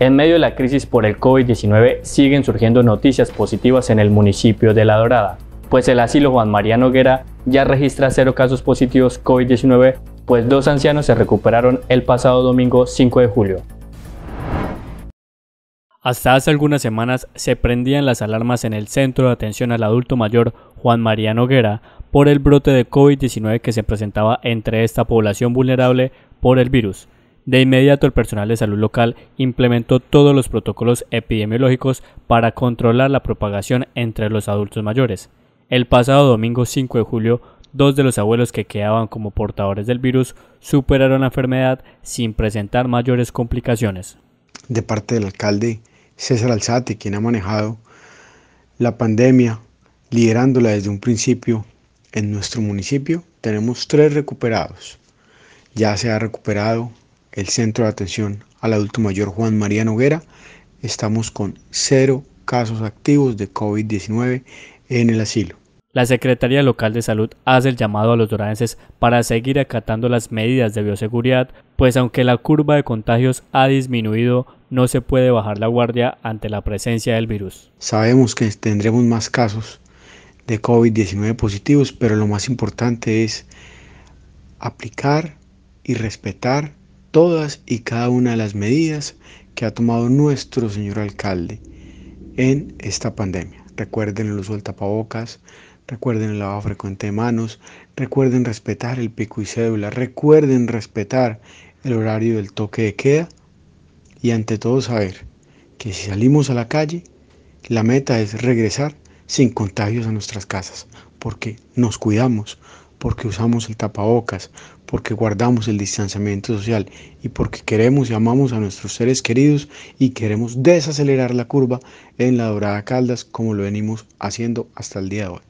En medio de la crisis por el COVID-19 siguen surgiendo noticias positivas en el municipio de La Dorada, pues el asilo Juan María Noguera ya registra cero casos positivos COVID-19, pues dos ancianos se recuperaron el pasado domingo 5 de julio. Hasta hace algunas semanas se prendían las alarmas en el Centro de Atención al Adulto Mayor Juan María Noguera por el brote de COVID-19 que se presentaba entre esta población vulnerable por el virus. De inmediato el personal de salud local implementó todos los protocolos epidemiológicos para controlar la propagación entre los adultos mayores. El pasado domingo 5 de julio, dos de los abuelos que quedaban como portadores del virus superaron la enfermedad sin presentar mayores complicaciones. De parte del alcalde César Alzate, quien ha manejado la pandemia, liderándola desde un principio en nuestro municipio, tenemos tres recuperados. Ya se ha recuperado el Centro de Atención al Adulto Mayor Juan María Noguera, estamos con cero casos activos de COVID-19 en el asilo. La Secretaría Local de Salud hace el llamado a los doradenses para seguir acatando las medidas de bioseguridad, pues aunque la curva de contagios ha disminuido, no se puede bajar la guardia ante la presencia del virus. Sabemos que tendremos más casos de COVID-19 positivos, pero lo más importante es aplicar y respetar todas y cada una de las medidas que ha tomado nuestro señor alcalde en esta pandemia. Recuerden el uso del tapabocas, recuerden el lavado frecuente de manos, recuerden respetar el pico y cédula, recuerden respetar el horario del toque de queda y ante todo saber que si salimos a la calle, la meta es regresar sin contagios a nuestras casas, porque nos cuidamos, porque usamos el tapabocas, porque guardamos el distanciamiento social y porque queremos y amamos a nuestros seres queridos y queremos desacelerar la curva en la Dorada Caldas como lo venimos haciendo hasta el día de hoy.